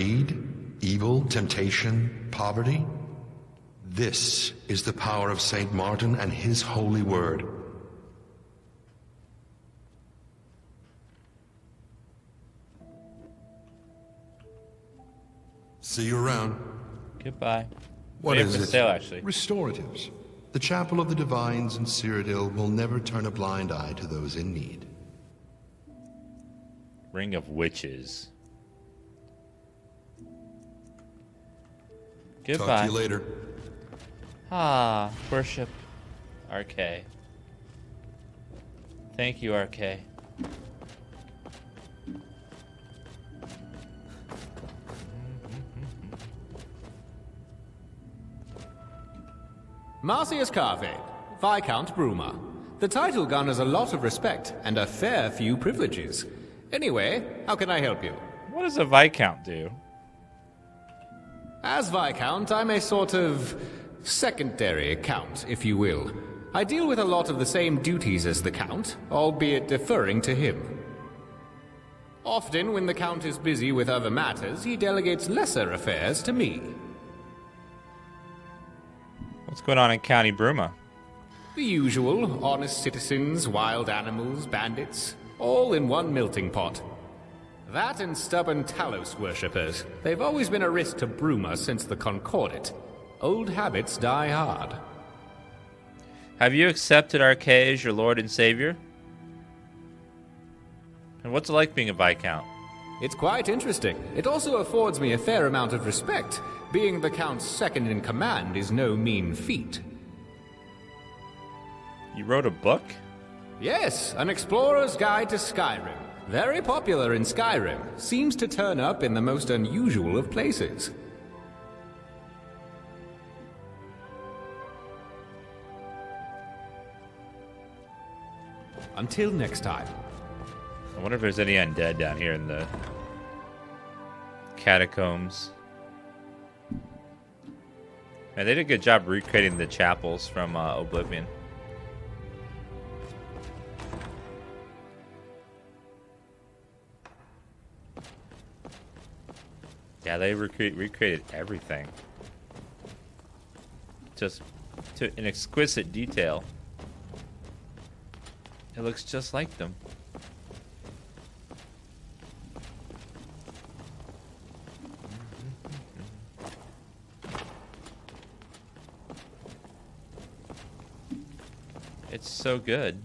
Greed, evil, temptation, poverty. This is the power of Saint Martin and his holy word. See you around. Goodbye. What They is it? sale, actually. Restoratives. The Chapel of the Divines in Cyrodiil will never turn a blind eye to those in need. Ring of Witches. Talk Goodbye. to you later. Ah, worship RK. Thank you, RK. Marcius Carvain, Viscount Bruma. The title garners a lot of respect and a fair few privileges. Anyway, how can I help you? What does a Viscount do? As Viscount, I'm a sort of secondary count, if you will. I deal with a lot of the same duties as the Count, albeit deferring to him. Often, when the Count is busy with other matters, he delegates lesser affairs to me. What's going on in County Bruma? The usual honest citizens, wild animals, bandits, all in one melting pot. That and stubborn Talos worshippers. They've always been a risk to Bruma since the Concordat. Old habits die hard. Have you accepted RK as your Lord and Savior? And what's it like being a Viscount? It's quite interesting. It also affords me a fair amount of respect. Being the Count's second in command is no mean feat. You wrote a book? Yes, an explorer's guide to Skyrim. Very popular in Skyrim. Seems to turn up in the most unusual of places. Until next time. I wonder if there's any undead down here in the catacombs. Man, they did a good job recreating the chapels from uh, Oblivion. Yeah, they recre- recreated everything. Just to an exquisite detail. It looks just like them. Mm-hmm. It's so good.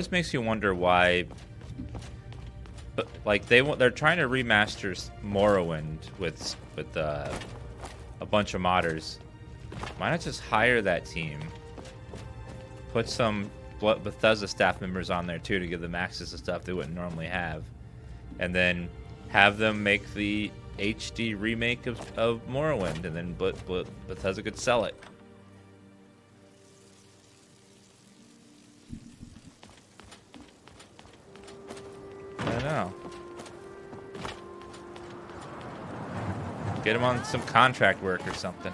Always makes you wonder why. But like they want, they're trying to remaster Morrowind with with uh, a bunch of modders. Why not just hire that team? Put some Bethesda staff members on there too to give them access to stuff they wouldn't normally have, and then have them make the HD remake of, of Morrowind, and then Bethesda could sell it. Know. Get him on some contract work or something.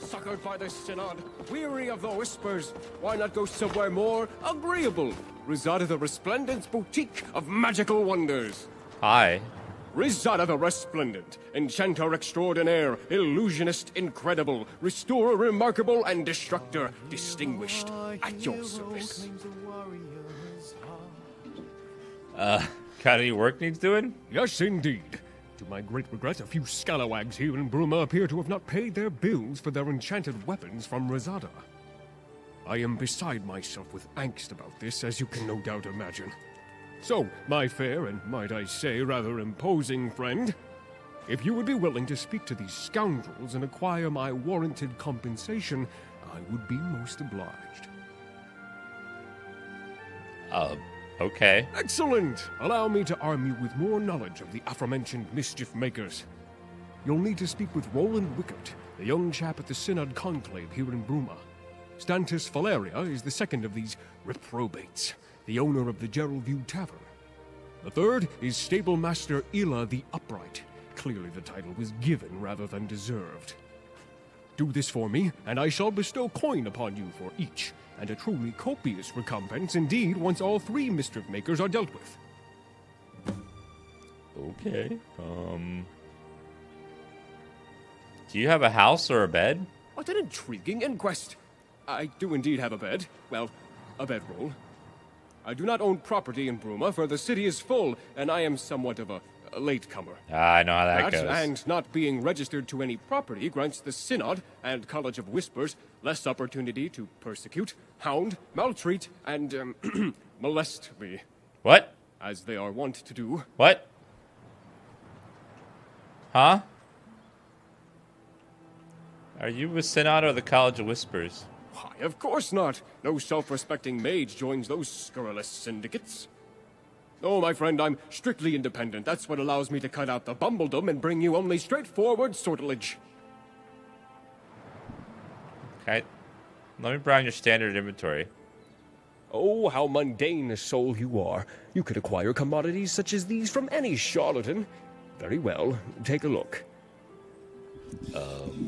Suckered by the Synod, weary of the whispers, why not go somewhere more agreeable? Risada the resplendent boutique of magical wonders. Hi. Risada the Resplendent, enchanter extraordinaire, illusionist incredible, restorer remarkable, and destructor distinguished. At your service. Uh, got any work needs doing? Yes, indeed. To my great regret, a few scalawags here in Bruma appear to have not paid their bills for their enchanted weapons from Rizada. I am beside myself with angst about this, as you can no doubt imagine. So, my fair and, might I say, rather imposing friend, if you would be willing to speak to these scoundrels and acquire my warranted compensation, I would be most obliged. Uh, okay. Excellent! Allow me to arm you with more knowledge of the aforementioned mischief makers. You'll need to speak with Roland Wickert, the young chap at the Synod Conclave here in Bruma. Stantis Valeria is the second of these reprobates, the owner of the Jerall View Tavern. The third is Stablemaster Ila the Upright, Clearly the title was given rather than deserved. Do this for me, and I shall bestow coin upon you for each, and a truly copious recompense indeed once all three mischief makers are dealt with. Okay. Um. Do you have a house or a bed? What an intriguing inquest! I do indeed have a bed. Well, a bedroll. I do not own property in Bruma, for the city is full, and I am somewhat of a, a latecomer. Ah, I know how that, That, goes. and not being registered to any property grants the Synod and College of Whispers less opportunity to persecute, hound, maltreat, and um, molest me, What? as they are wont to do. What? Huh? Are you with Synod or the College of Whispers? Why, of course not. No self-respecting mage joins those scurrilous syndicates. Oh, my friend, I'm strictly independent. That's what allows me to cut out the bumbledom and bring you only straightforward sortilege. Okay. Let me browse your standard inventory. Oh, how mundane a soul you are. You could acquire commodities such as these from any charlatan. Very well, take a look. You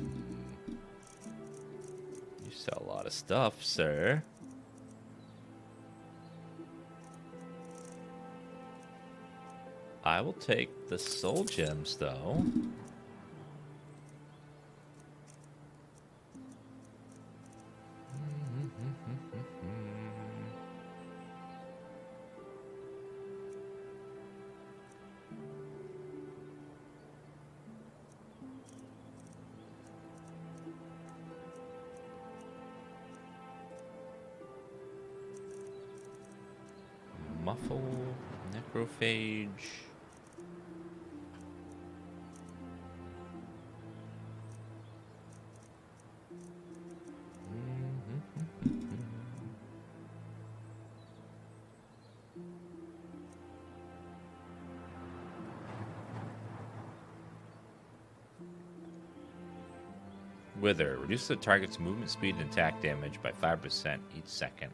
sell a lot of stuff, sir. I will take the soul gems, though. Necrophage. Wither. Reduce the target's movement speed and attack damage by 5% each second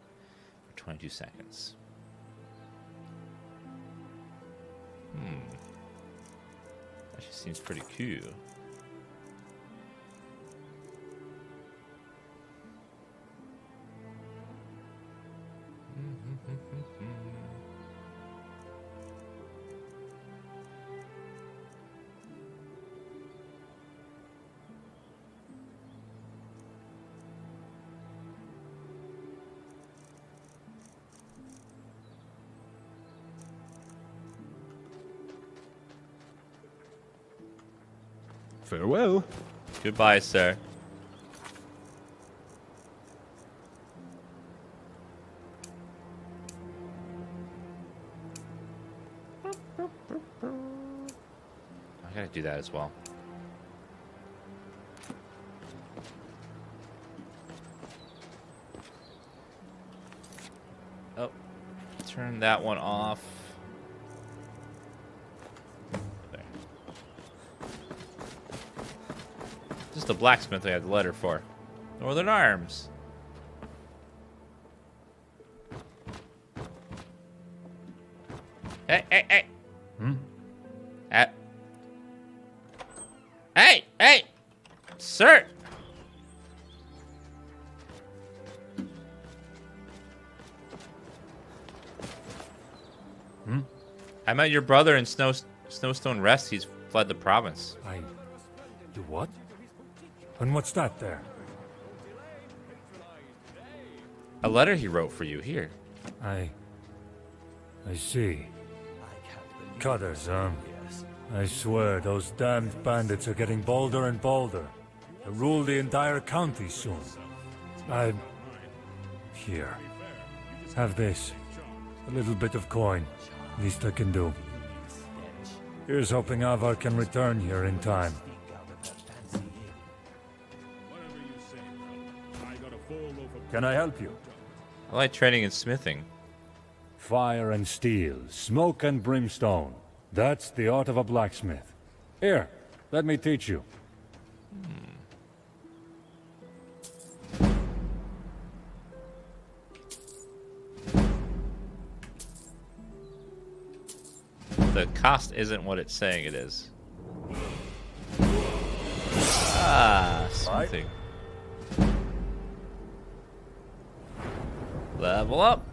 for 22 seconds. Hmm. Actually seems pretty cool. Farewell. Goodbye, sir. I gotta do that as well. Oh, turn that one off. The blacksmith I had the letter for. Northern Arms. Hey, hey, hey. Hmm? Uh, hey, hey! Sir! Hmm? I met your brother in Snow Snowstone Rest. He's fled the province. I. Do what? And what's that there? A letter he wrote for you here. I. I see. Cutters, huh? I swear, those damned bandits are getting bolder and bolder. They'll rule the entire county soon. I. Here. Have this. A little bit of coin. Least I can do. Here's hoping Avar can return here in time. Can I help you? I like training in smithing. Fire and steel, smoke and brimstone. That's the art of a blacksmith. Here, let me teach you. Hmm. the cost isn't what it's saying it is. Ah, something. Level up.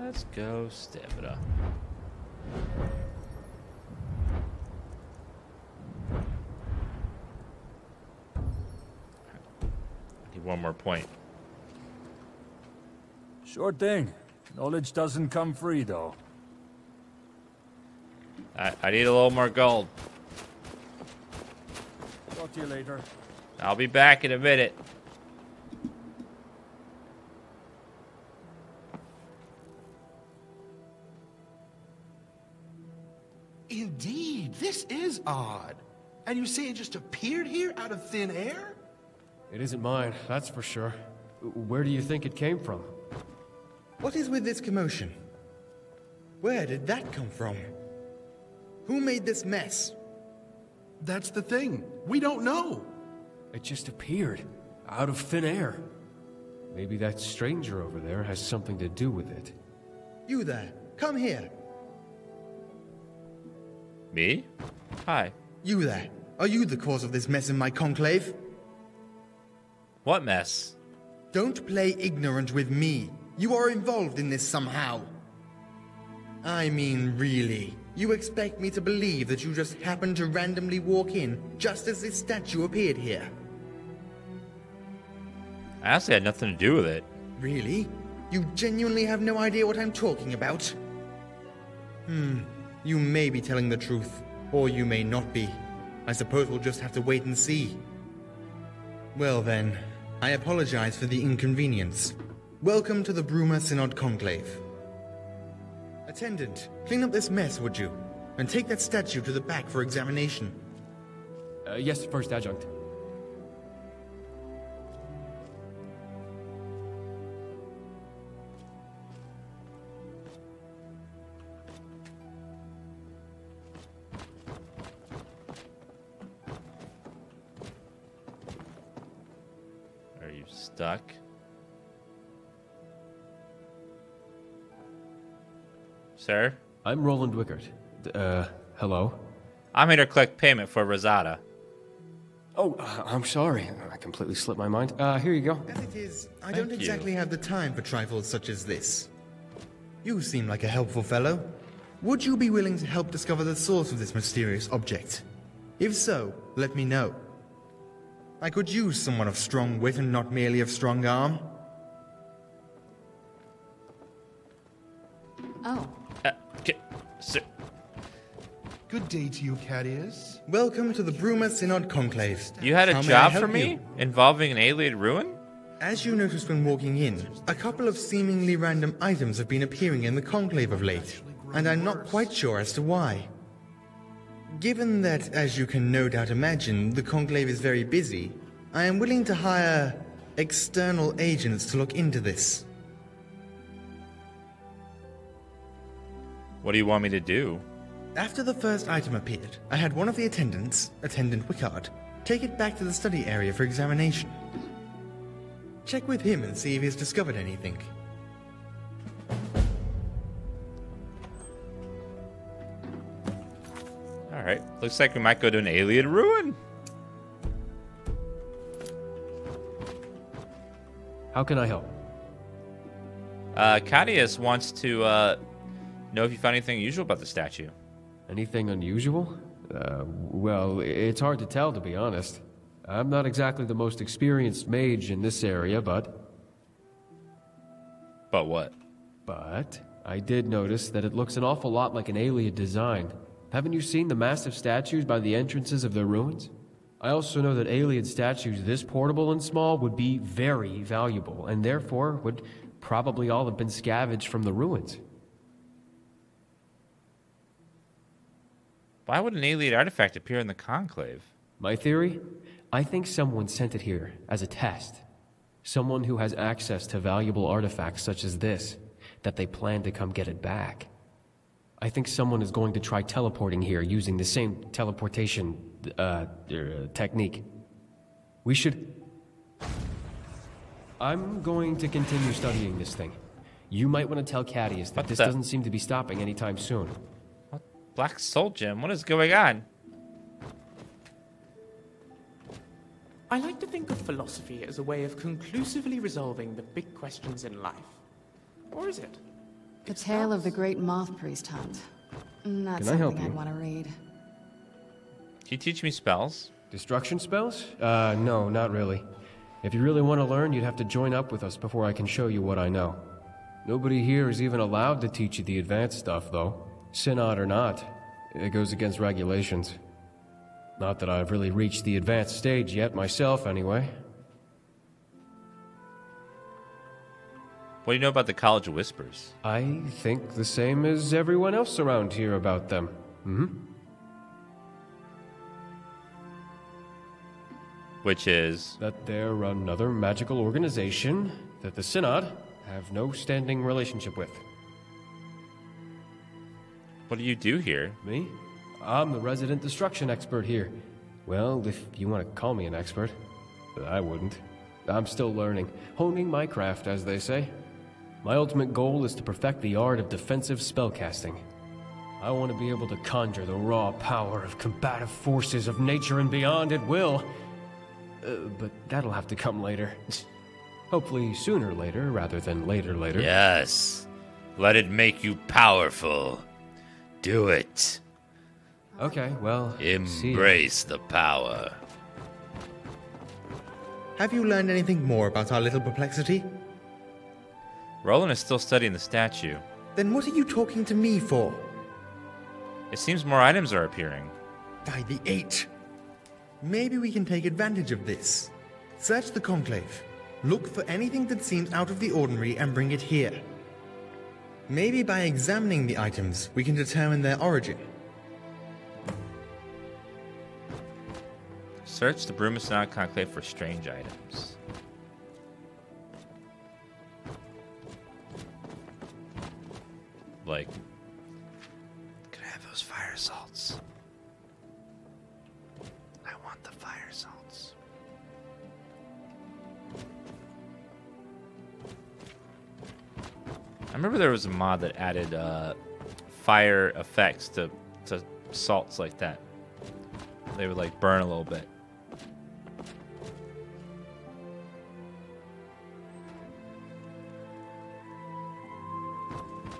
Let's go step stamina. Need one more point. Sure thing. Knowledge doesn't come free, though. I, I need a little more gold. Talk to you later. I'll be back in a minute. Indeed, this is odd. And you say it just appeared here out of thin air? It isn't mine, that's for sure. Where do you think it came from? What is with this commotion? Where did that come from? Who made this mess? That's the thing. We don't know. It just appeared, out of thin air. Maybe that stranger over there has something to do with it. You there, come here. Me? Hi. You there, are you the cause of this mess in my conclave? What mess? Don't play ignorant with me. You are involved in this somehow. I mean, really. You expect me to believe that you just happened to randomly walk in just as this statue appeared here? I honestly had nothing to do with it. Really? You genuinely have no idea what I'm talking about? Hmm. You may be telling the truth, or you may not be. I suppose we'll just have to wait and see. Well then, I apologize for the inconvenience. Welcome to the Bruma Synod Conclave. Attendant, clean up this mess, would you? And take that statue to the back for examination. Uh, yes, first adjunct. Are you stuck? Sir? I'm Roland Wickert. Uh, hello? I'm here to collect payment for Rosada. Oh, uh, I'm sorry. I completely slipped my mind. Uh, here you go. As it is, I Thank don't you. exactly have the time for trifles such as this. You seem like a helpful fellow. Would you be willing to help discover the source of this mysterious object? If so, let me know. I could use someone of strong wit and not merely of strong arm. Oh, K- sir, Good day to you, Cadius. Welcome to the Bruma Synod Conclave. you had a How job for me you? involving an Ayleid ruin? As you noticed when walking in, a couple of seemingly random items have been appearing in the conclave of late, and I'm not quite sure as to why. Given that, as you can no doubt imagine, the conclave is very busy, I am willing to hire external agents to look into this. What do you want me to do? After the first item appeared, I had one of the attendants, Attendant Wickard, take it back to the study area for examination. Check with him and see if he's discovered anything. Alright, looks like we might go to an Ayleid ruin. How can I help? Uh, Cadius wants to uh, know if you found anything unusual about the statue. Anything unusual? Uh, well, it's hard to tell, to be honest. I'm not exactly the most experienced mage in this area, but. But what? But I did notice that it looks an awful lot like an Ayleid design. Haven't you seen the massive statues by the entrances of the ruins? I also know that Ayleid statues this portable and small would be very valuable, and therefore would probably all have been scavenged from the ruins. Why would an Ayleid artifact appear in the conclave? My theory? I think someone sent it here as a test. Someone who has access to valuable artifacts such as this, that they plan to come get it back. I think someone is going to try teleporting here using the same teleportation uh, er, technique. We should. I'm going to continue studying this thing. You might want to tell Cadius that What this the- doesn't seem to be stopping anytime soon. Black Soul Gem. What is going on? I like to think of philosophy as a way of conclusively resolving the big questions in life. Or is it? The tale of the great moth priest hunt. Not Can I help something I'd want to read. Can you teach me spells? Destruction spells? Uh, no, not really. If you really want to learn, you'd have to join up with us before I can show you what I know. Nobody here is even allowed to teach you the advanced stuff, though. Synod or not, it goes against regulations. Not that I've really reached the advanced stage yet myself, anyway. What do you know about the College of Whispers? I think the same as everyone else around here about them. hmm Which is That they're another magical organization that the Synod have no standing relationship with. What do you do here? Me? I'm the resident destruction expert here. Well, if you want to call me an expert. I wouldn't. I'm still learning, honing my craft, as they say. My ultimate goal is to perfect the art of defensive spellcasting. I want to be able to conjure the raw power of combative forces of nature and beyond at will. Uh, but that'll have to come later. Hopefully sooner later rather than later later. Yes. Let it make you powerful. Do it. Okay, well. see. Embrace the power. Have you learned anything more about our little perplexity? Roland is still studying the statue. Then what are you talking to me for? It seems more items are appearing. By the eight. Maybe we can take advantage of this. Search the conclave. Look for anything that seems out of the ordinary and bring it here. Maybe by examining the items, we can determine their origin. Search the Bruma Synod Conclave for strange items. Like, remember there was a mod that added uh, fire effects to, to salts like that. They would like burn a little bit.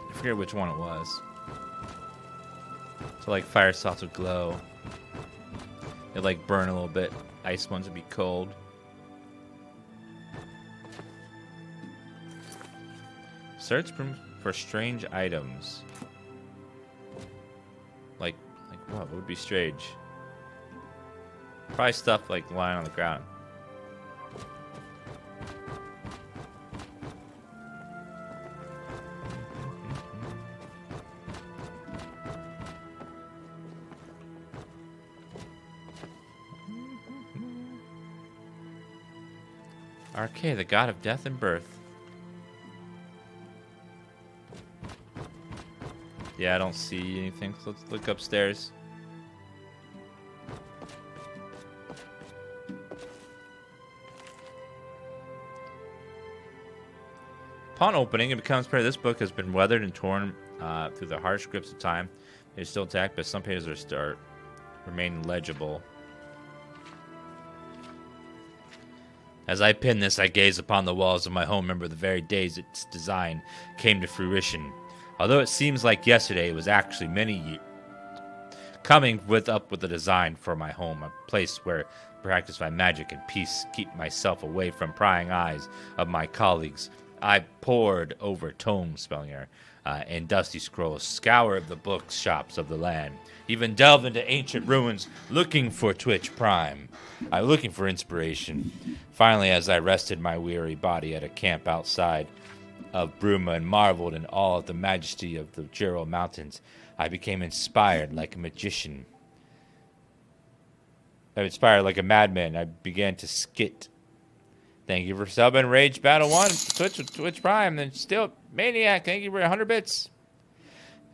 I forget which one it was. So like fire salts would glow. It'd like burn a little bit. Ice ones would be cold. Search for, strange items. Like like what? Would be strange? Probably stuff like lying on the ground. Arkay, the god of death and birth. Yeah, I don't see anything. So let's look upstairs. Upon opening, it becomes clear this book has been weathered and torn uh, through the harsh grips of time. It is still intact, but some pages are start remain legible. As I pin this, I gaze upon the walls of my home, remember the very days its design came to fruition. Although it seems like yesterday, it was actually many years coming with up with a design for my home, a place where practice my magic and peace, keep myself away from prying eyes of my colleagues. I pored over tomes, spelling uh, and dusty scrolls, scoured the bookshops of the land, even delved into ancient ruins looking for Twitch Prime. I was looking for inspiration. Finally, as I rested my weary body at a camp outside of Bruma and marveled in all at the majesty of the Jerall Mountains, I became inspired like a magician. I inspired like a madman. I began to skit. Thank you for subbing Rage Battle 1, Twitch, Twitch Prime, then still Maniac, thank you for 100 bits.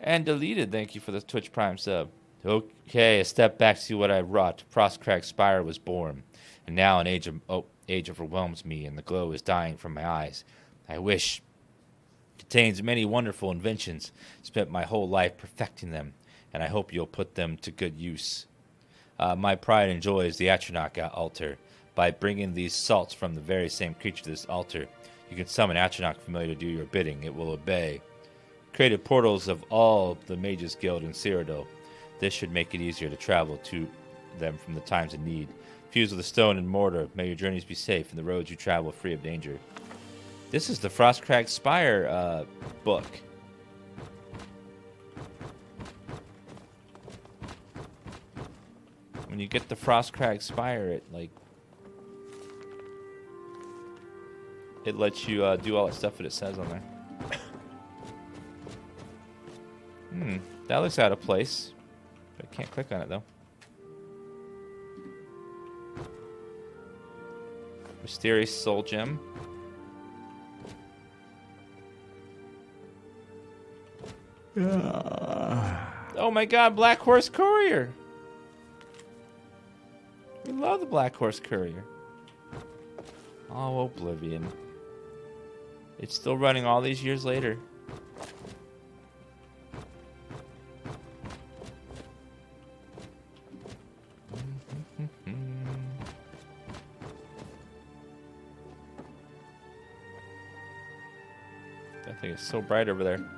And deleted, thank you for the Twitch Prime sub. Okay, a step back to see what I wrought. Frostcrag Spire was born. And now an age of oh, age overwhelms me, and the glow is dying from my eyes. I wish contains many wonderful inventions. Spent my whole life perfecting them, and I hope you'll put them to good use. Uh, my pride and joy is the Atronach altar. By bringing these salts from the very same creature to this altar, you can summon Atronach familiar to do your bidding. It will obey. Created portals of all the Mages Guild in Cyrodiil. This should make it easier to travel to them from the times of need. Fused with a stone and mortar, may your journeys be safe and the roads you travel free of danger. This is the Frostcrag Spire uh, book. When you get the Frostcrag Spire, it like it lets you uh, do all that stuff that it says on there. Hmm, that looks out of place. I can't click on it though. Mysterious Soul Gem. Uh, oh my god, Black Horse Courier! We love the Black Horse Courier. Oh, Oblivion. It's still running all these years later. That thing is so bright over there.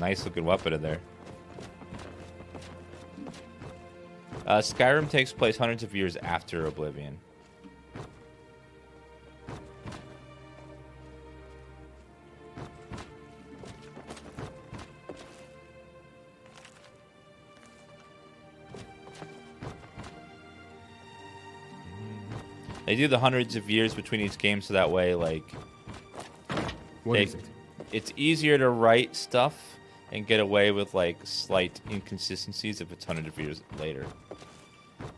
Nice looking weapon in there. Uh, Skyrim takes place hundreds of years after Oblivion. They do the hundreds of years between each game, so that way, like, What they- is it? it's easier to write stuff and get away with like slight inconsistencies if it's hundreds of years later.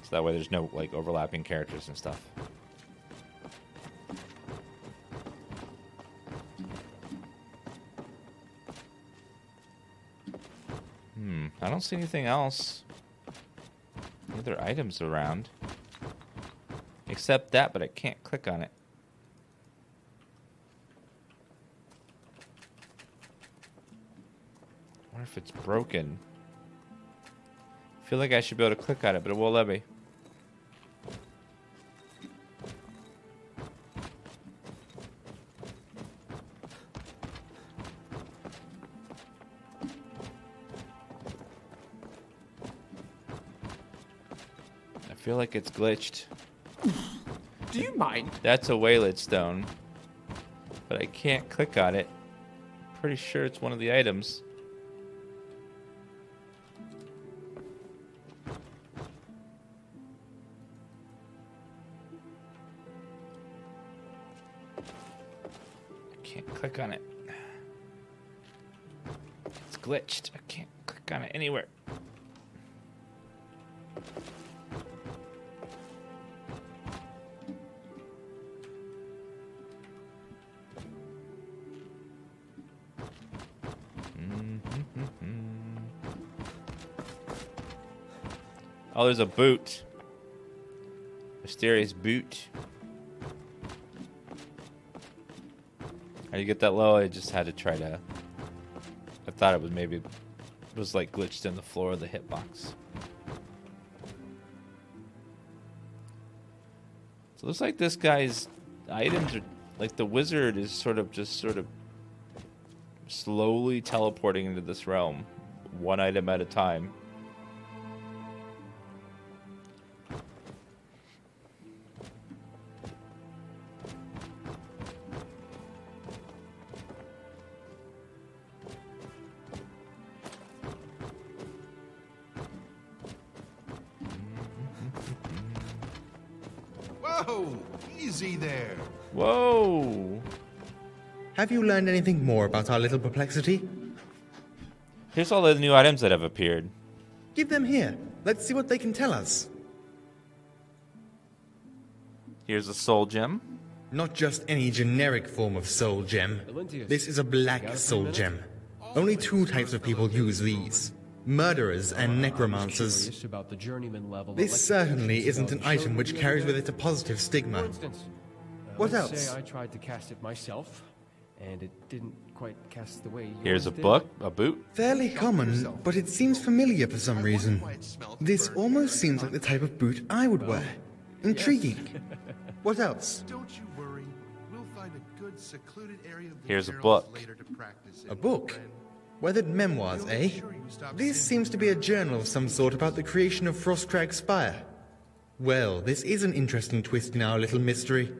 So that way, there's no like overlapping characters and stuff. Hmm. I don't see anything else. Other items around? Except that, but I can't click on it. I wonder if it's broken. I feel like I should be able to click on it, but it won't let me. I feel like it's glitched. Do you mind? That's a Welkynd stone. But I can't click on it. Pretty sure it's one of the items. Click on it. It's glitched. I can't click on it anywhere. Mm-hmm. Oh, there's a boot. Mysterious boot. You get that low? I just had to try to. I thought it was maybe it was like glitched in the floor of the hitbox. So it looks like this guy's items are like the wizard is sort of just sort of slowly teleporting into this realm, one item at a time. You learned anything more about our little perplexity? Here's all the new items that have appeared. Give them here. Let's see what they can tell us. Here's a soul gem. Not just any generic form of soul gem. This is a black soul gem. Only two types of people use these. Murderers and necromancers. Curious about the journeyman level This certainly isn't an item which carries with it a positive stigma. Uh, what else? I tried to cast it myself, and it didn't quite cast the way. Here's a book, a boot. Fairly common, but it seems familiar for some reason. This almost seems like the type of boot I would wear. Intriguing. What else? Don't you worry. We'll find a good secluded area of the Here's a book. later to practice A book? friend. Weathered memoirs, eh? This seems to be a journal of some sort about the creation of Frostcrag Spire. Well, this is an interesting twist in our little mystery.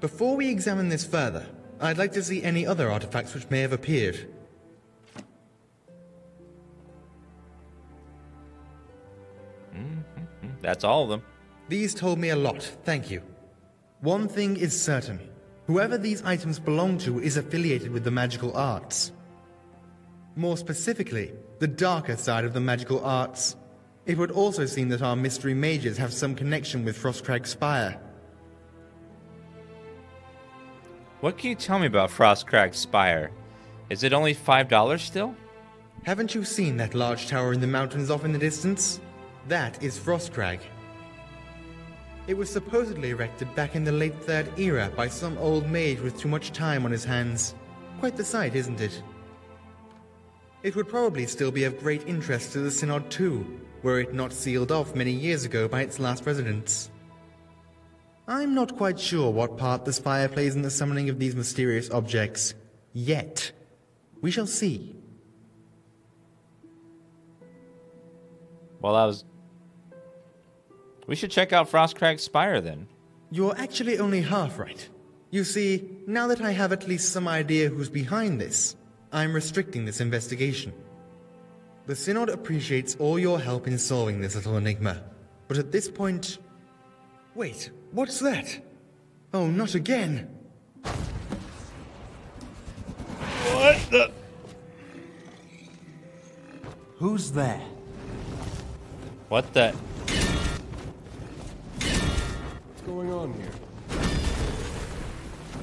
Before we examine this further, I'd like to see any other artifacts which may have appeared. Mm-hmm. That's all of them. These told me a lot, thank you. One thing is certain whoever these items belong to is affiliated with the magical arts. More specifically, the darker side of the magical arts. It would also seem that our mystery mages have some connection with Frostcrag Spire. What can you tell me about Frostcrag Spire? Is it only five dollars still? Haven't you seen that large tower in the mountains off in the distance? That is Frostcrag. It was supposedly erected back in the late Third Era by some old mage with too much time on his hands. Quite the sight, isn't it? It would probably still be of great interest to the Synod too, were it not sealed off many years ago by its last residents. I'm not quite sure what part the Spire plays in the summoning of these mysterious objects. Yet. We shall see. Well, I was. We should check out Frostcrag Spire then. You're actually only half right. You see, now that I have at least some idea who's behind this, I'm restricting this investigation. The Synod appreciates all your help in solving this little enigma, but at this point. Wait, what's that? Oh, not again! What the? Who's there? What the? What's going on here?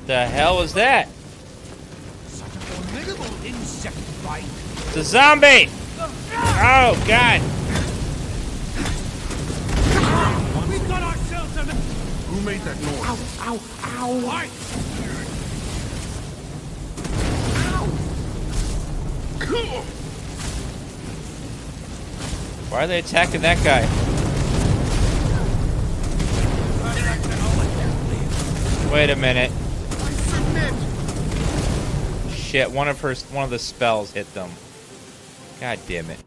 The hell was that? Such a formidable insect bite. It's a zombie! Ah! Oh god! Who made that noise? Ow! Ow! What? Why are they attacking that guy? Wait a minute. Shit, one of her one of the spells hit them. God damn it.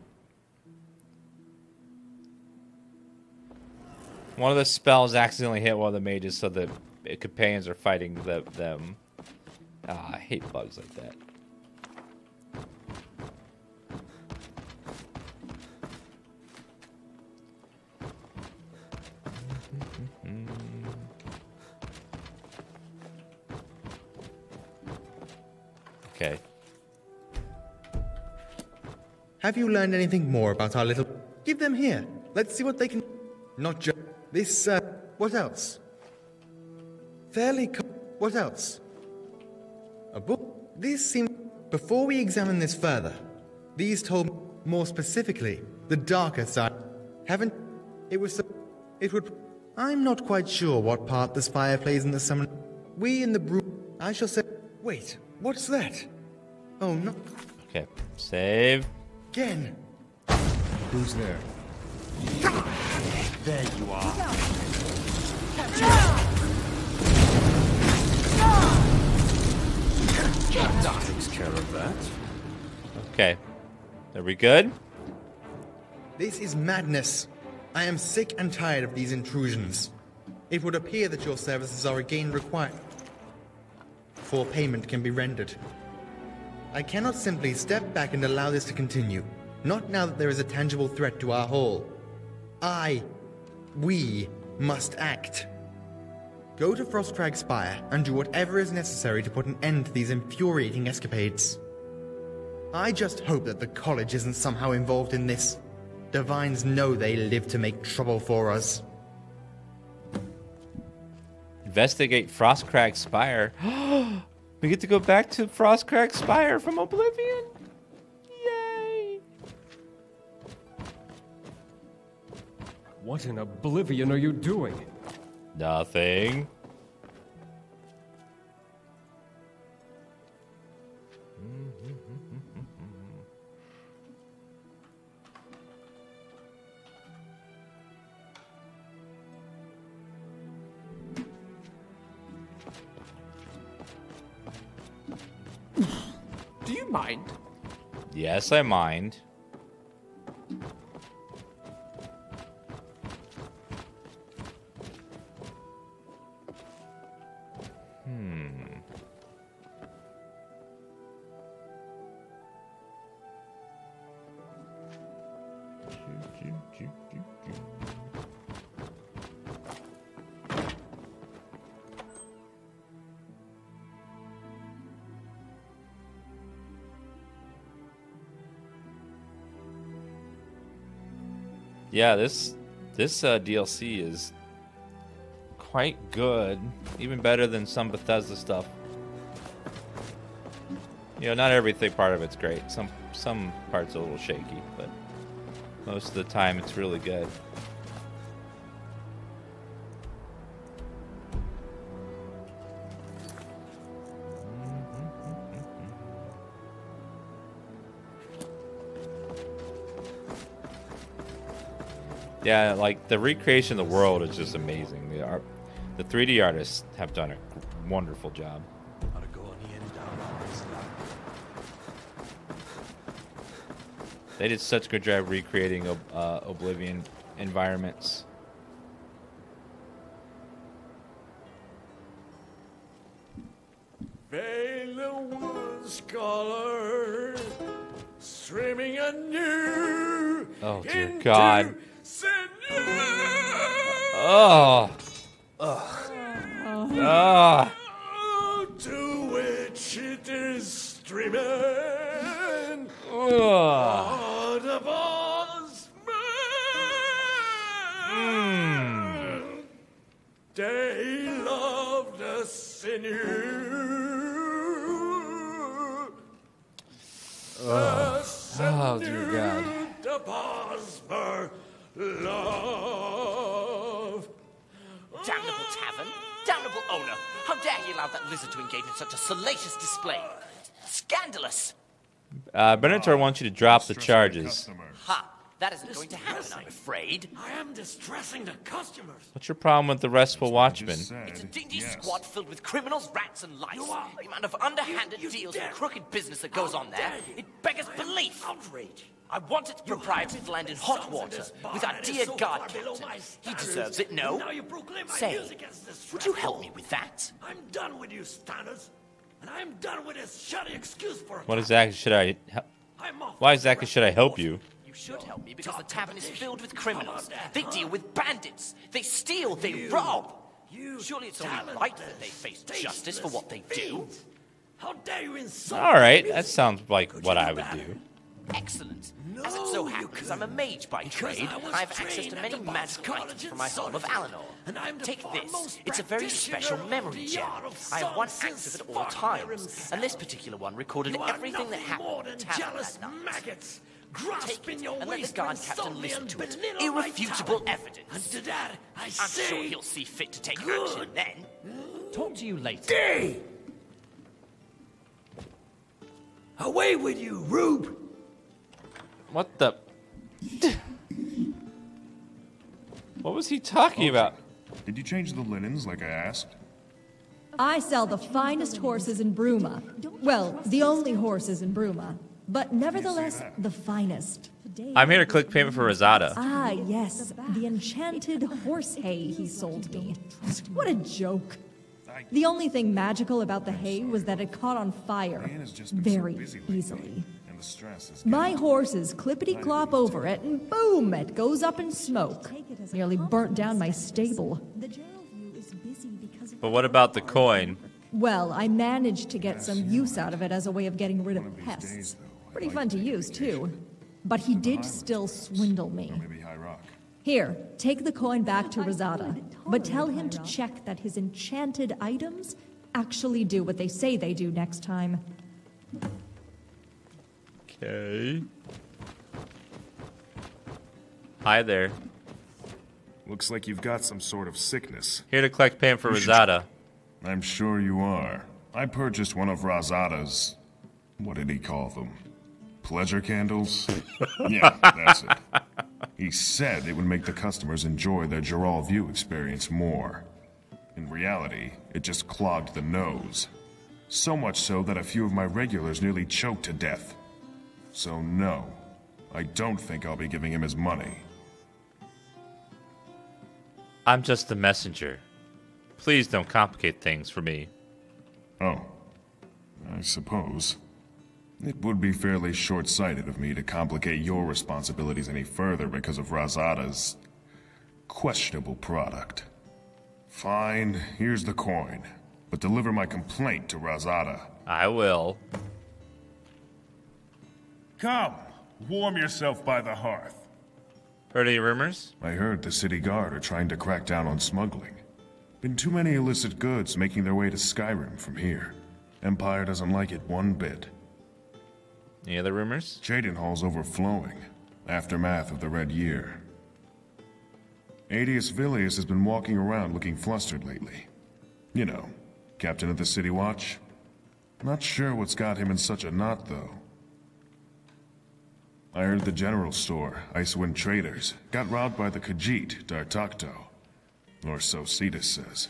One of the spells accidentally hit one of the mages so the companions are fighting the, them. Ah, I hate bugs like that. Okay. Have you learned anything more about our little. Give them here. Let's see what they can. Not just. This, uh. What else? Fairly. Co- what else? A book? This seems. Before we examine this further, these told more specifically the darker side. Haven't. It was. sup- It would. I'm not quite sure what part the spire plays in the summon. We in the brew. I shall say. Wait, what's that? Oh, no. Okay. Save. Again. Who's there? There you are. That takes care of that. Okay. Are we good? This is madness. I am sick and tired of these intrusions. It would appear that your services are again required. Before payment can be rendered. I cannot simply step back and allow this to continue. Not now that there is a tangible threat to our hall. I, we, must act. Go to Frostcrag Spire and do whatever is necessary to put an end to these infuriating escapades. I just hope that the college isn't somehow involved in this. Divines know they live to make trouble for us. Investigate Frostcrag Spire. we get to go back to Frostcrag Spire from Oblivion. What in oblivion are you doing? Nothing. Do you mind? Yes, I mind. Yeah, this this uh, DLC is quite good, even better than some Bethesda stuff. You know, not everything part of it's great. Some some parts a little shaky, but most of the time it's really good. Yeah, like the recreation of the world is just amazing. The art, the 3D artists have done a wonderful job. They did such a good job recreating uh, Oblivion environments. Scholar, streaming anew. Oh dear God! Oh, ugh, ah. To which it is streaming. On the boss Mm. They love the sinew. The Oh dear God! the Bosmer love. Damnable owner! How dare he allow that lizard to engage in such a salacious display? Scandalous! Uh, Benator wants you to drop the charges. Ha! That isn't going to happen, I'm afraid. I am distressing the customers. What's your problem with the restful watchman? It's a dingy squad filled with criminals, rats, and lice. The amount of underhanded deals and crooked business that goes on there, it beggars belief. Outrage. I want its proprietor to land in hot water with our dear guard captain. He deserves it, no? Now you proclaim Say, would you help me with that? I'm done with you, standards. And I'm done with this shoddy excuse for a What exactly should I? I'm off Why exactly should I help you? You should help me because the tavern is filled with criminals. They deal with bandits. They steal. They rob. You Surely it's only right that they face justice for what they do. How dare you insult All right, that sounds like what I would do. Excellent. As it so happens, I'm a mage by trade. I I have access to many the Boss magical items from my home of Solitude, Alinor. and I'm the Take this. It's a very special memory gem. I have one song active at all times, himself. and this particular one recorded everything that happened than at the tavern jealous that night. maggots. Take Grasping it your and let the guard captain listen to it. Irrefutable evidence. And to that, I I'm say, sure he'll see fit to take good action then. Talk to you later. day. Away with you, Rube. What the? What was he talking about? Did you change the linens like I asked? I sell the finest horses in Bruma. Well, the only horses in Bruma, but nevertheless the finest. I'm here to click payment for Rosada. Ah, yes, the enchanted horse hay he sold me. What a joke. The only thing magical about the hay was that it caught on fire Diana's just been so very easily. And the stress is My horses clippity clop over it, and boom, it goes up in smoke. Nearly burnt down my stable. But what about the coin? Well, I managed to get some use out of it as a way of getting rid of pests. Pretty fun to use, too. but he did still swindle me. Maybe High Rock. Here, take the coin back to Rosada, but tell him to check that his enchanted items actually do what they say they do next time. Okay. Hi there. Looks like you've got some sort of sickness. Here to collect payment for You Rosada. I'm sure you are. I purchased one of Rosada's. What did he call them? Pleasure candles? yeah, that's it. He said it would make the customers enjoy their Jerall View experience more. In reality, it just clogged the nose. So much so that a few of my regulars nearly choked to death. So, no, I don't think I'll be giving him his money. I'm just the messenger. Please don't complicate things for me. Oh, I suppose. It would be fairly short sighted of me to complicate your responsibilities any further because of Razada's questionable product. Fine, here's the coin. But deliver my complaint to Razada. I will. Come, warm yourself by the hearth. Heard any rumors? I heard the city guard are trying to crack down on smuggling. Been too many illicit goods making their way to Skyrim from here. Empire doesn't like it one bit. Any other rumors? Cheydinhal's overflowing. Aftermath of the Red Year. Adius Villius has been walking around looking flustered lately. You know, captain of the City Watch. Not sure what's got him in such a knot, though. I heard the general store, Icewind Traders, got robbed by the Khajiit, Dartakto. Or so Cetus says.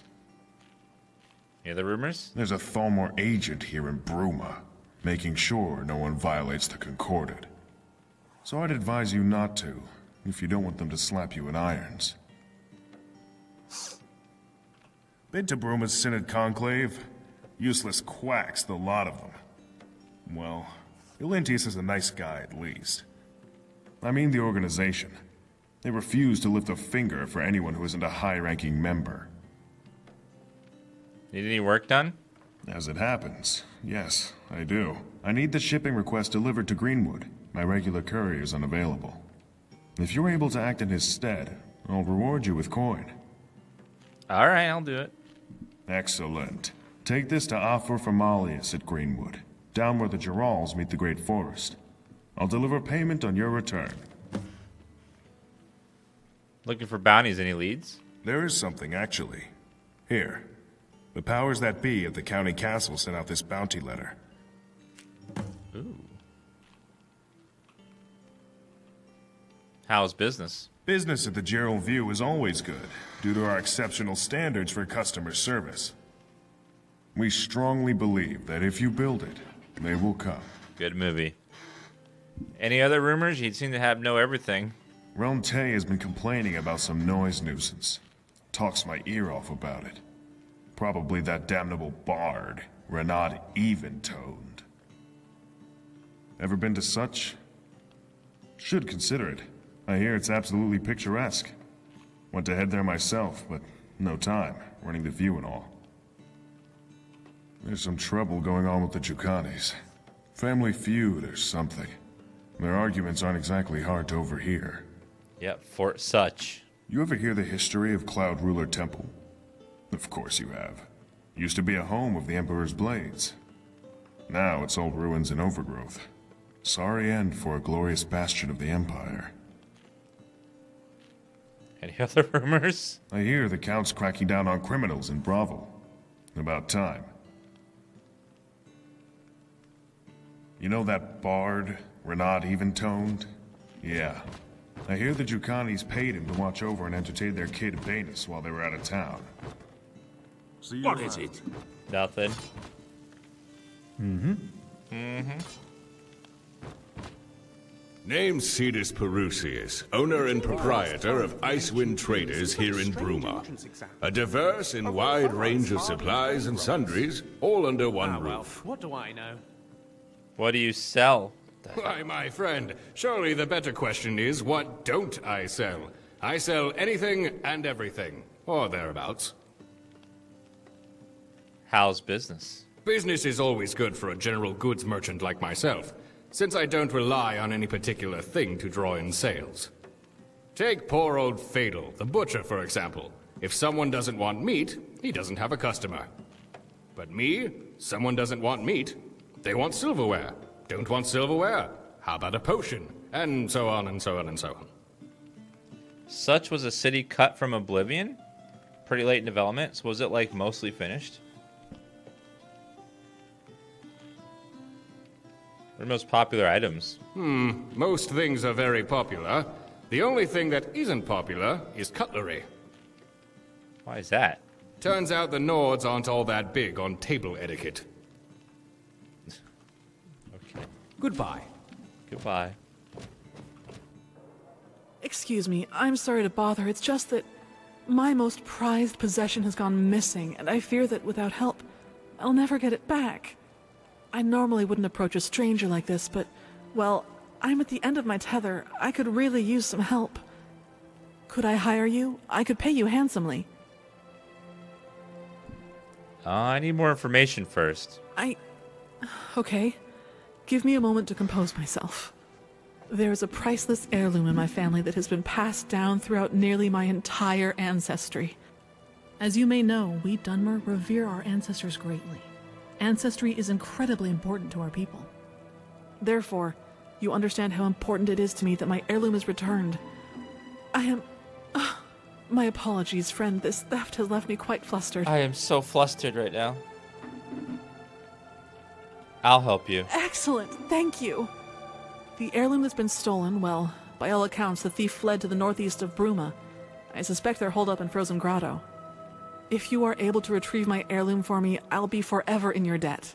Any other rumors? There's a Thalmor agent here in Bruma, making sure no one violates the Concordat. So I'd advise you not to, if you don't want them to slap you in irons. Been to Bruma's Synod Conclave? Useless quacks, the lot of them. Well, Ilentius is a nice guy at least. I mean the organization. They refuse to lift a finger for anyone who isn't a high-ranking member. Need any work done? As it happens, yes, I do. I need the shipping request delivered to Greenwood. My regular courier is unavailable. If you're able to act in his stead, I'll reward you with coin. All right, I'll do it. Excellent. Take this to Afor Famalius at Greenwood, down where the Jeralls meet the Great Forest. I'll deliver payment on your return. Looking for bounties. Any leads? There is something, actually. Here. The powers that be at the county castle sent out this bounty letter. Ooh. How's business? Business at the Jerall View is always good, due to our exceptional standards for customer service. We strongly believe that if you build it, they will come. Good movie. Any other rumors? You seem to have know everything. Realm Tay has been complaining about some noise nuisance. Talks my ear off about it. Probably that damnable bard, Renard Eventoned. Ever been to such? Should consider it. I hear it's absolutely picturesque. Went to head there myself, but no time, running the view and all. There's some trouble going on with the Jukanis. Family feud or something. Their arguments aren't exactly hard to overhear. Yep, Fort Such. You ever hear the history of Cloud Ruler Temple? Of course you have. Used to be a home of the Emperor's Blades. Now it's all ruins and overgrowth. Sorry end for a glorious bastion of the Empire. Any other rumors? I hear the Count's cracking down on criminals in Bravil. About time. You know that bard, Renard Eventoned? Yeah. I hear the Jukanis paid him to watch over and entertain their kid Banus while they were out of town. What is it? Nothing. Mm-hmm. Mm-hmm. Named Cedus Perusius, owner and proprietor of Icewind Traders here in Bruma. A diverse and wide range of supplies and sundries, all under one roof. What do I know? What do you sell? Why, my friend, surely the better question is, what don't I sell? I sell anything and everything, or thereabouts. How's business? Business is always good for a general goods merchant like myself. since I don't rely on any particular thing to draw in sales. Take poor old Fadel, the butcher, for example. If someone doesn't want meat, he doesn't have a customer. But me, someone doesn't want meat, they want silverware. Don't want silverware? How about a potion? And so on and so on and so on. Such was a city cut from Oblivion? Pretty late in development, so was it like mostly finished? What are the most popular items? Hmm, most things are very popular. The only thing that isn't popular is cutlery. Why is that? Turns out the Nords aren't all that big on table etiquette. okay. Goodbye. Goodbye. Excuse me, I'm sorry to bother. It's just that my most prized possession has gone missing, and I fear that without help, I'll never get it back. I normally wouldn't approach a stranger like this, but, well, I'm at the end of my tether. I could really use some help. Could I hire you? I could pay you handsomely. Uh, I need more information first. I. Okay. Give me a moment to compose myself. There is a priceless heirloom in my family that has been passed down throughout nearly my entire ancestry. As you may know, we Dunmer revere our ancestors greatly. Ancestry is incredibly important to our people. Therefore, you understand how important it is to me that my heirloom is returned. I am. Uh, my apologies, friend. This theft has left me quite flustered. I am so flustered right now. I'll help you. Excellent. Thank you. The heirloom that's been stolen, well, by all accounts, the thief fled to the northeast of Bruma. I suspect they're holed up in Frozen Grotto. If you are able to retrieve my heirloom for me, I'll be forever in your debt.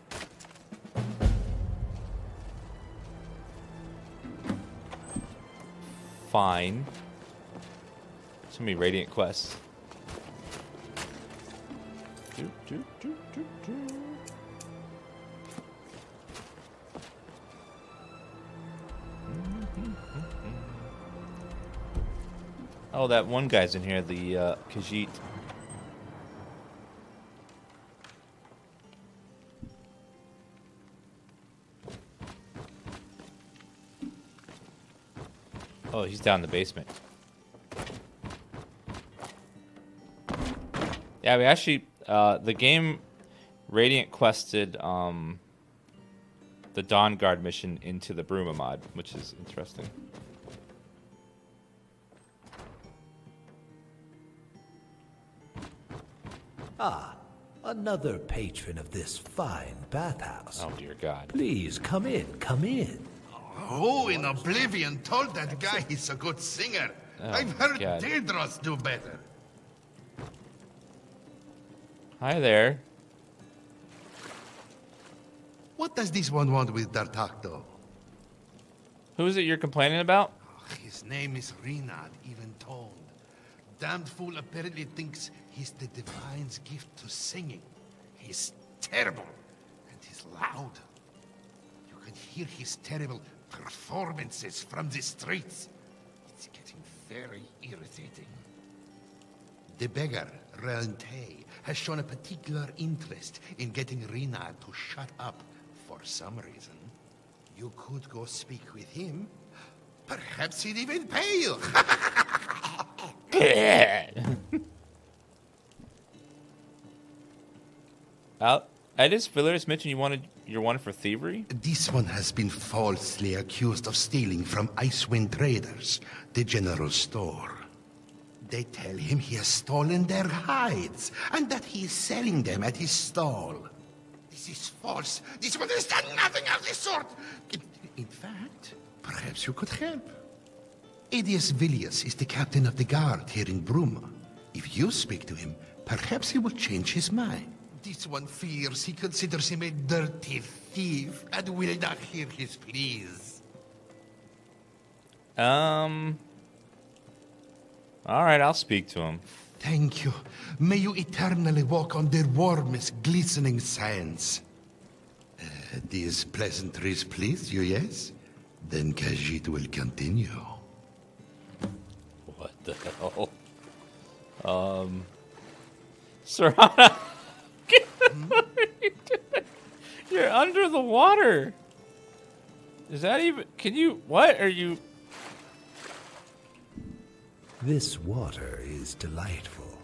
Fine. So many Radiant quests. Do, do, do, Oh, that one guy's in here, the uh, Khajiit. Oh, he's down in the basement. Yeah, we actually uh, the game Radiant quested um, the Dawnguard mission into the Bruma mod, which is interesting. Ah, another patron of this fine bathhouse. Oh dear God! Please come in, come in. Who in Oblivion told that guy he's a good singer? Oh, I've heard God. Daedroths do better. Hi there. What does this one want with Dartakto? Who is it you're complaining about? His name is Renard, even toned. Damned fool apparently thinks he's the divine's gift to singing. He's terrible, and he's loud. You can hear his terrible performances from the streets. It's getting very irritating. The beggar, Relante, has shown a particular interest in getting Renard to shut up for some reason. You could go speak with him. Perhaps he'd even pay you. Al Edis Villers mentioned you wanted your one for thievery. This one has been falsely accused of stealing from Icewind Traders, the general store. They tell him he has stolen their hides and that he is selling them at his stall. This is false. This one has done nothing of the sort. In, in fact, perhaps you could help. Adius Villius is the captain of the guard here in Bruma. If you speak to him, perhaps he will change his mind. This one fears he considers him a dirty thief and will not hear his pleas. Um. All right, I'll speak to him. Thank you. May you eternally walk on the warmest, glistening sands. Uh, these pleasantries please you, yes? Then Khajiit will continue. What the hell? Um. Serana! What are you doing? You're under the water. Is that even? Can you? What are you? This water is delightful.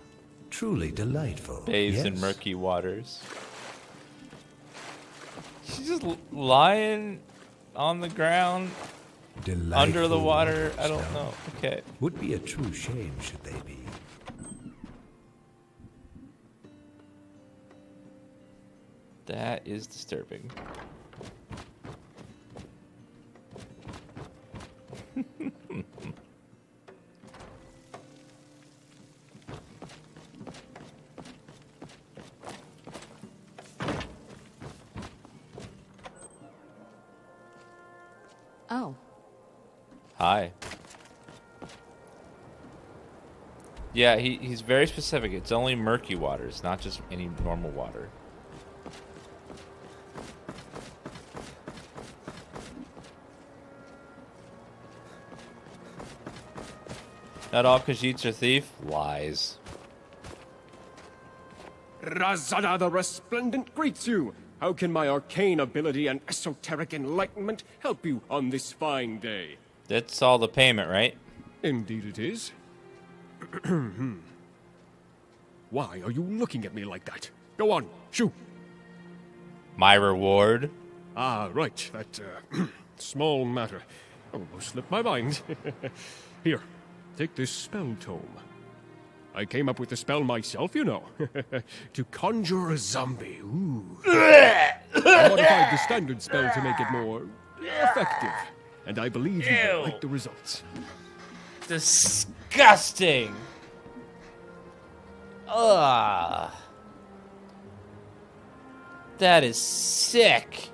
Truly delightful. Bathes yes? in murky waters. She's just lying on the ground under the water. I don't know. Okay. Would be a true shame should they be. That is disturbing. Hi. Yeah, he, he's very specific. It's only murky water. It's not just any normal water. Not all Khajiits are thief? Lies. Razada the Resplendent greets you. How can my arcane ability and esoteric enlightenment help you on this fine day? That's all the payment, right? Indeed it is. Why are you looking at me like that? Go on, shoot. My reward? Ah, right, that uh, small matter. Almost slipped my mind. Here, take this spell tome. I came up with the spell myself, you know. to conjure a zombie. Ooh. I modified the standard spell to make it more effective. And I believe you will like the results. Disgusting! Ugh. That is sick.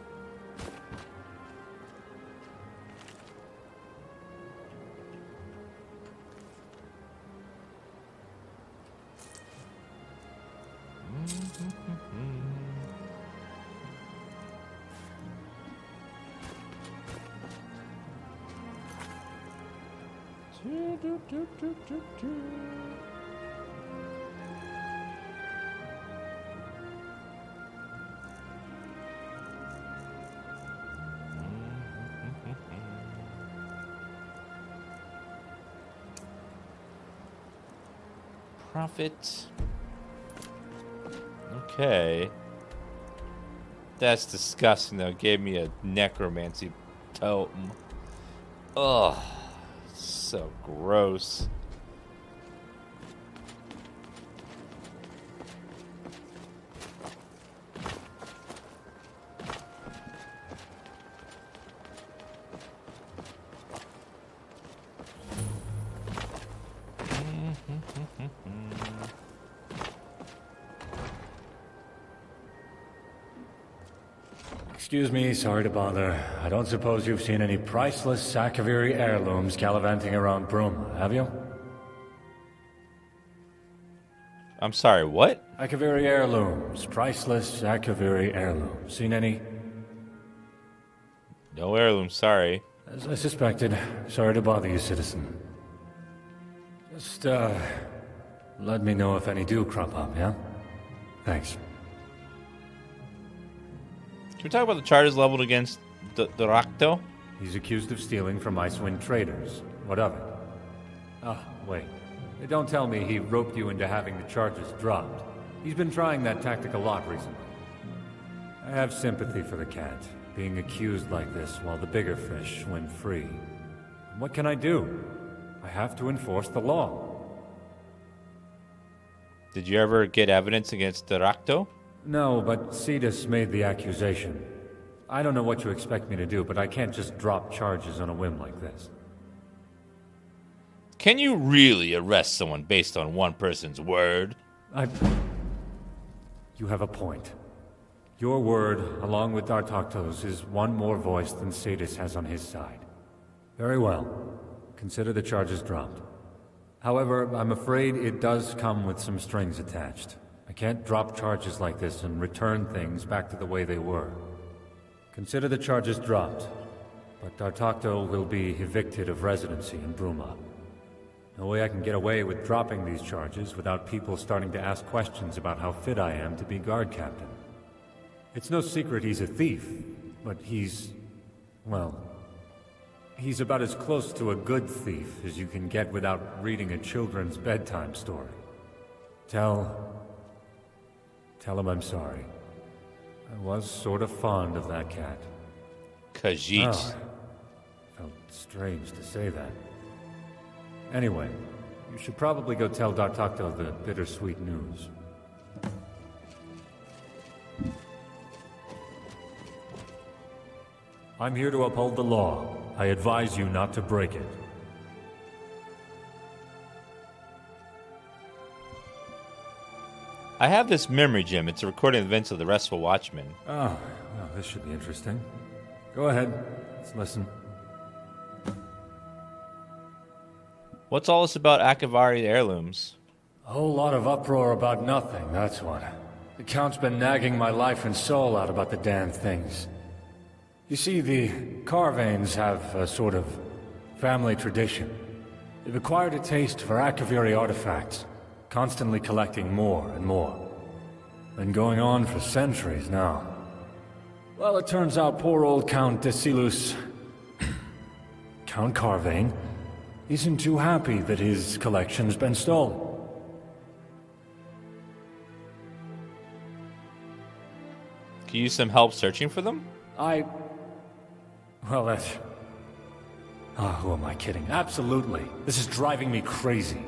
Profit. Okay. That's disgusting though. Gave me a necromancy totem. Ugh. So gross. Excuse me, sorry to bother. I don't suppose you've seen any priceless Sakaviri heirlooms gallivanting around Bruma, have you? I'm sorry, what? Akaviri heirlooms. Priceless Akaviri heirlooms. Seen any? No heirlooms, sorry. As I suspected. Sorry to bother you, citizen. Just, uh, let me know if any do crop up, yeah? Thanks. Can we talk about the charges leveled against the Dartakto? He's accused of stealing from Icewind traders. What of it? Ah, wait. Don't tell me he roped you into having the charges dropped. He's been trying that tactic a lot recently. I have sympathy for the cat, being accused like this while the bigger fish went free. What can I do? I have to enforce the law. Did you ever get evidence against Dartakto? No, but Cetus made the accusation. I don't know what you expect me to do, but I can't just drop charges on a whim like this. Can you really arrest someone based on one person's word? I. You have a point. Your word, along with Dartaktos, is one more voice than Cetus has on his side. Very well. Consider the charges dropped. However, I'm afraid it does come with some strings attached. I can't drop charges like this and return things back to the way they were. Consider the charges dropped, but Dartakto will be evicted of residency in Bruma. No way I can get away with dropping these charges without people starting to ask questions about how fit I am to be guard captain. It's no secret he's a thief, but he's, well, He's about as close to a good thief as you can get without reading a children's bedtime story. Tell... Tell him I'm sorry. I was sort of fond of that cat. Khajiit. Oh, felt strange to say that. Anyway, you should probably go tell Dartakto the bittersweet news. I'm here to uphold the law. I advise you not to break it. I have this memory gem. It's a recording of events of the Restful Watchmen. Oh, well, this should be interesting. Go ahead. Let's listen. What's all this about Akaviri heirlooms? A whole lot of uproar about nothing, that's what. The Count's been nagging my life and soul out about the damn things. You see, the Carvains have a sort of family tradition. They've acquired a taste for Akaviri artifacts, constantly collecting more and more. Been going on for centuries now. Well, it turns out poor old Count Desilus... Count Carvain isn't too happy that his collection's been stolen. Can you use some help searching for them? I... Well, that's... Oh, ah, who am I kidding? Absolutely. This is driving me crazy.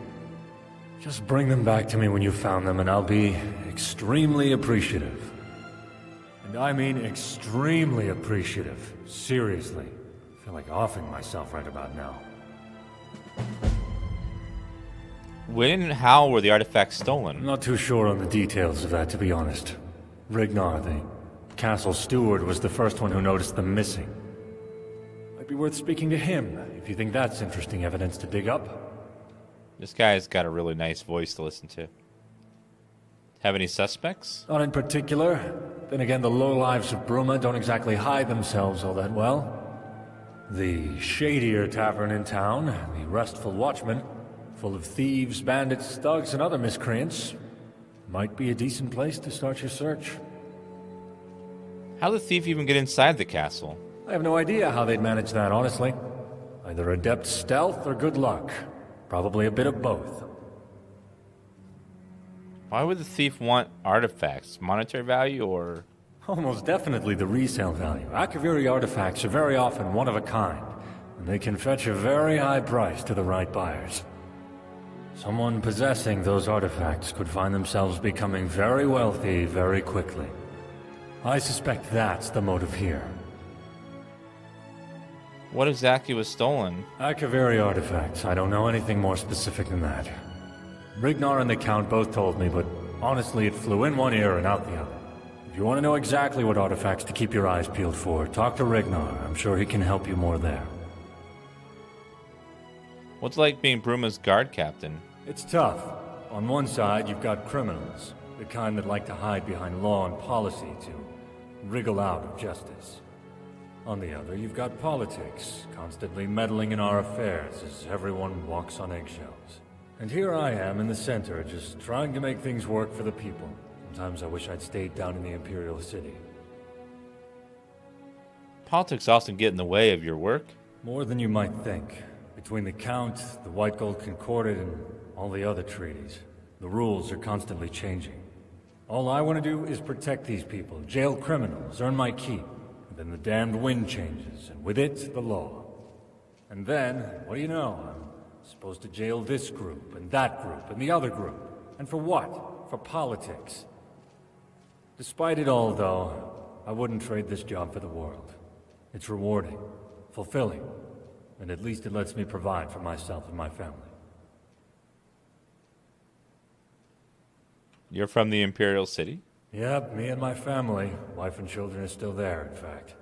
Just bring them back to me when you found them, and I'll be extremely appreciative. And I mean extremely appreciative. Seriously. I feel like offing myself right about now. When and how were the artifacts stolen? I'm not too sure on the details of that, to be honest. Rignar, the castle steward, was the first one who noticed them missing. Might be worth speaking to him, if you think that's interesting evidence to dig up. This guy's got a really nice voice to listen to. Have any suspects? Not in particular. Then again, the low lives of Bruma don't exactly hide themselves all that well. The shadier tavern in town, the Restful Watchman, full of thieves, bandits, thugs, and other miscreants, might be a decent place to start your search. How did the thief even get inside the castle? I have no idea how they'd manage that, honestly. Either adept stealth or good luck. Probably a bit of both. Why would the thief want artifacts? Monetary value or. Almost definitely the resale value. Akaviri artifacts are very often one of a kind, and they can fetch a very high price to the right buyers. Someone possessing those artifacts could find themselves becoming very wealthy very quickly. I suspect that's the motive here. What exactly was stolen? Akaviri artifacts. I don't know anything more specific than that. Rignar and the Count both told me, but honestly, it flew in one ear and out the other. If you want to know exactly what artifacts to keep your eyes peeled for, talk to Rignar. I'm sure he can help you more there. What's it like being Bruma's guard captain? It's tough. On one side, you've got criminals, the kind that like to hide behind law and policy to wriggle out of justice. On the other, you've got politics, constantly meddling in our affairs as everyone walks on eggshells. And here I am in the center, just trying to make things work for the people. Sometimes I wish I'd stayed down in the Imperial City. Politics often get in the way of your work. More than you might think. Between the Count, the White Gold Concordat, and all the other treaties, the rules are constantly changing. All I want to do is protect these people, jail criminals, earn my keep. Then the damned wind changes, and with it, the law. And then, what do you know? I'm supposed to jail this group, and that group, and the other group. And for what? For politics. Despite it all, though, I wouldn't trade this job for the world. It's rewarding, fulfilling, and at least it lets me provide for myself and my family. You're from the Imperial City? Yep, me and my family. Wife and children are still there, in fact.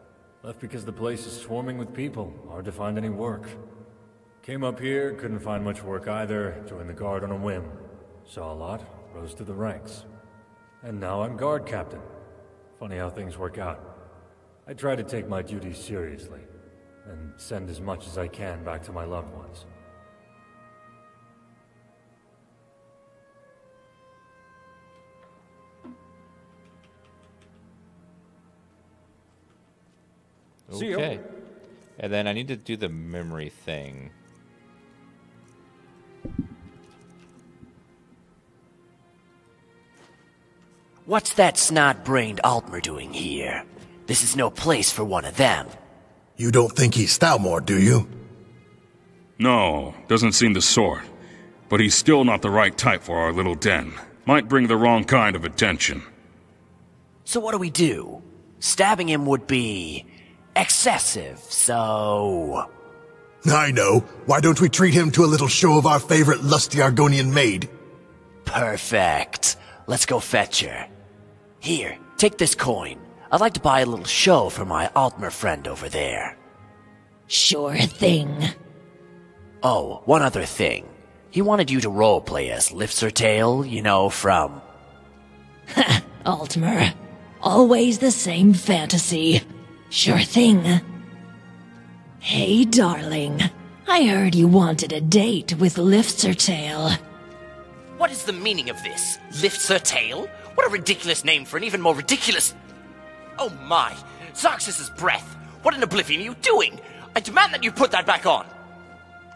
Left because the place is swarming with people. Hard to find any work. Came up here, couldn't find much work either. Joined the guard on a whim. Saw a lot, rose to the ranks. And now I'm guard captain. Funny how things work out. I try to take my duties seriously, and send as much as I can back to my loved ones. Okay. And then I need to do the memory thing. What's that snot-brained Altmer doing here? This is no place for one of them. You don't think he's Thalmor, do you? No, doesn't seem the sort. But he's still not the right type for our little den. Might bring the wrong kind of attention. So what do we do? Stabbing him would be... excessive, so... I know. Why don't we treat him to a little show of our favorite lusty Argonian maid? Perfect. Let's go fetch her. Here, take this coin. I'd like to buy a little show for my Altmer friend over there. Sure thing. Oh, one other thing. He wanted you to roleplay as Lifts-Her-Tail, you know, from... Altmer. Always the same fantasy. Sure thing. Hey, darling. I heard you wanted a date with Lifts-Her-Tail. What is the meaning of this? Lifts her tail? What a ridiculous name for an even more ridiculous. Oh my! Zarxus's breath! What in oblivion are you doing? I demand that you put that back on!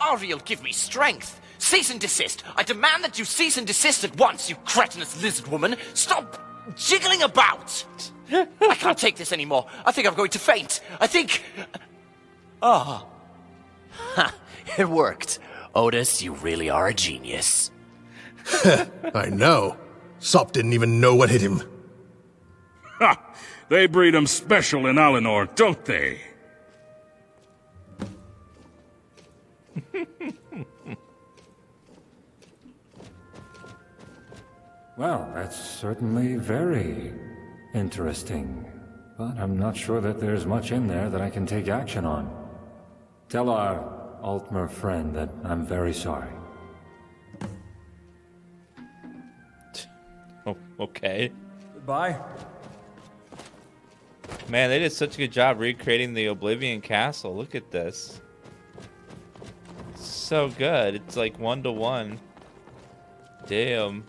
Auri-El, give me strength! Cease and desist! I demand that you cease and desist at once, you cretinous lizard woman! Stop jiggling about! I can't take this anymore. I think I'm going to faint. I think. Ah. Ha! It worked. Otis, you really are a genius. I know. Sop didn't even know what hit him. Ha! They breed 'em special in Alinor, don't they? Well, that's certainly very interesting. But I'm not sure that there's much in there that I can take action on. Tell our Altmer friend that I'm very sorry. Oh, okay. Goodbye. Man, they did such a good job recreating the Oblivion Castle. Look at this. So good. It's like one to one. Damn.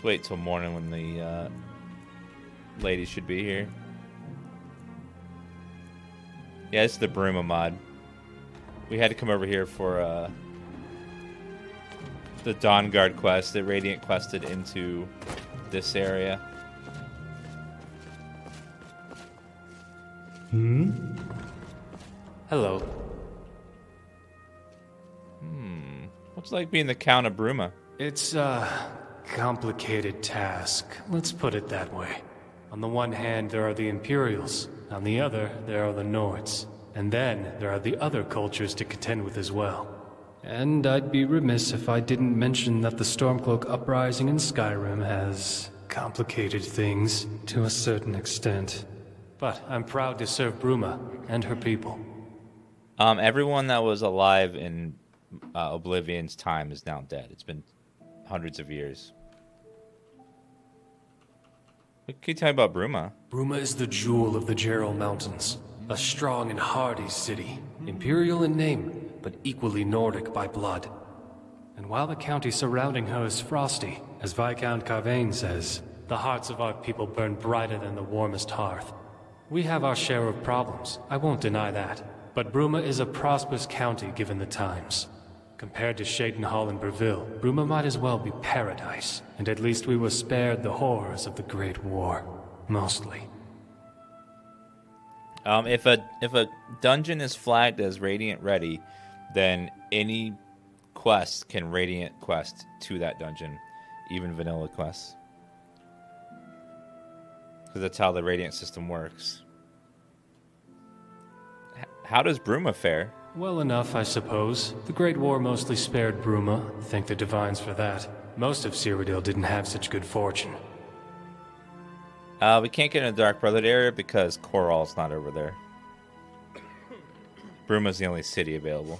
Let's wait till morning when the uh, ladies should be here. Yeah, it's the Bruma mod. We had to come over here for uh, the Dawnguard quest that Radiant quested into this area. Hmm? Hello. Hmm. What's it like being the Count of Bruma? It's a complicated task. Let's put it that way. On the one hand, there are the Imperials. On the other, there are the Nords. And then, there are the other cultures to contend with as well. And I'd be remiss if I didn't mention that the Stormcloak uprising in Skyrim has complicated things to a certain extent. But I'm proud to serve Bruma and her people. Um, everyone that was alive in uh, Oblivion's time is now dead. It's been hundreds of years. What can you tell me about Bruma? Bruma is the jewel of the Jerall Mountains. A strong and hardy city. Imperial in name, but equally Nordic by blood. And while the county surrounding her is frosty, as Viscount Carvain says, the hearts of our people burn brighter than the warmest hearth. We have our share of problems, I won't deny that. But Bruma is a prosperous county given the times. Compared to Cheydinhal and Bravil, Bruma might as well be paradise, and at least we were spared the horrors of the Great War. Mostly. Um, if a if a dungeon is flagged as Radiant ready, then any quest can Radiant quest to that dungeon, even vanilla quests. Because that's how the Radiant system works. H- how does Bruma fare? Well enough, I suppose. The Great War mostly spared Bruma. Thank the Divines for that. Most of Cyrodiil didn't have such good fortune. Uh, we can't get in the Dark Brotherhood area because Koral's not over there. Bruma's the only city available.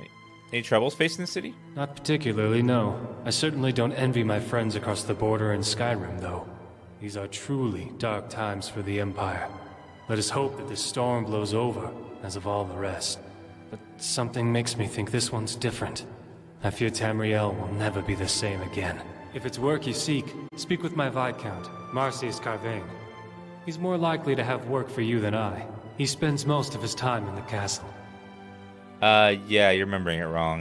Any, any troubles facing the city? Not particularly, no. I certainly don't envy my friends across the border in Skyrim, though. These are truly dark times for the Empire. Let us hope that this storm blows over, as of all the rest. But something makes me think this one's different. I fear Tamriel will never be the same again. If it's work you seek, speak with my Viscount, Marcius Carvain. He's more likely to have work for you than I. He spends most of his time in the castle. Uh, yeah, you're remembering it wrong.